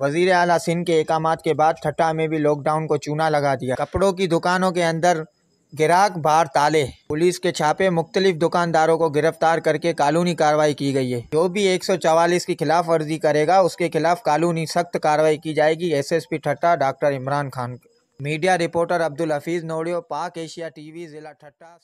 वज़ीर अला सिंह के एकाम के बाद ठट्टा में भी लॉकडाउन को चूना लगा दिया। कपड़ों की दुकानों के अंदर गिराक बार ताले। पुलिस के छापे मुख्तलिफ़ दुकानदारों को गिरफ़्तार करके कानूनी कार्रवाई की गई है। जो भी एक सौ चवालीस की खिलाफ वर्जी करेगा, उसके खिलाफ कानूनी सख्त कार्रवाई की जाएगी, SSP Thatta, doctor Imran Khan. Media reporter Abdul Hafeez नोडियो Pak Asia TV, जिला ठट्टा।